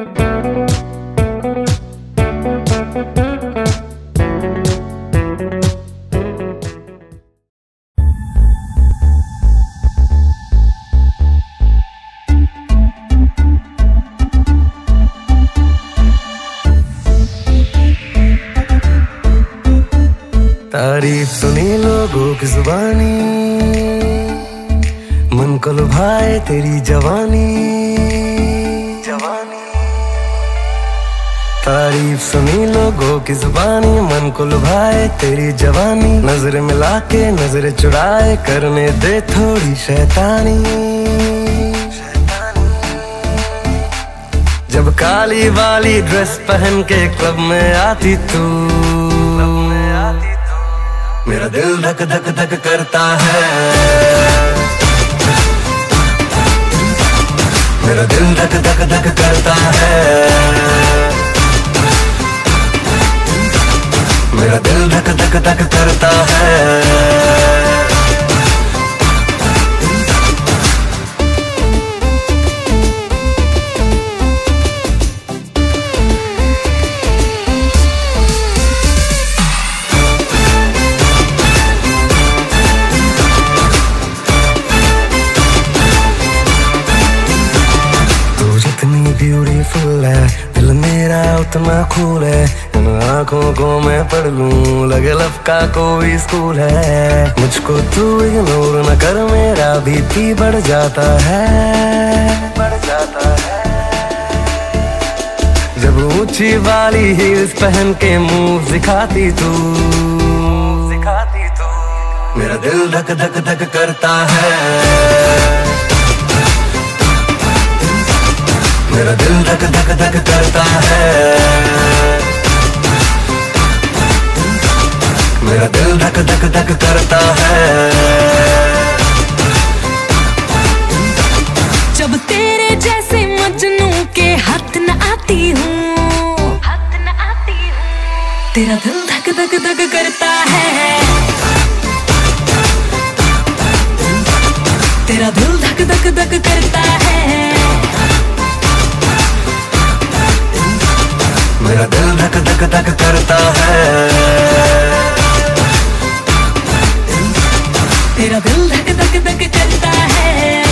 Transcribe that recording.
तारीफ़ सुनी लोगों की जुबानी मन को लुभाए तेरी जवानी। तारीफ़ सुनी लोगों की जुबानी, मन को लुभाए तेरी जवानी। नज़र मिला के नज़र चुराए, करने दे थोड़ी शैतानी। जब काली वाली ड्रेस पहन के क्लब में आती तू, मेरा दिल धक धक धक करता है। मेरा दिल धक धक धक करता है। मेरा दिल धक धक धक करता है। उतना खूल है। इन आँखों को मैं पढ़ लूँ। लगे लब का कोई स्कूल है। मुझको तू इग्नोर न कर। मेरा बीपी बढ़ जाता है। बढ़ जाता है। जब ऊँची वाली हील्स पहन के मूव दिखाती तू। दिखाती तू। मेरा दिल धक धक धक करता है। मेरा दिल धक धक धक करता है। मेरा दिल धक धक धक करता है। जब तेरे जैसे मजनू के हाथ न आती हूँ हाथ न आती हूँ। तेरा दिल धक धक धक करता है। दिल धक धक धक चलता है।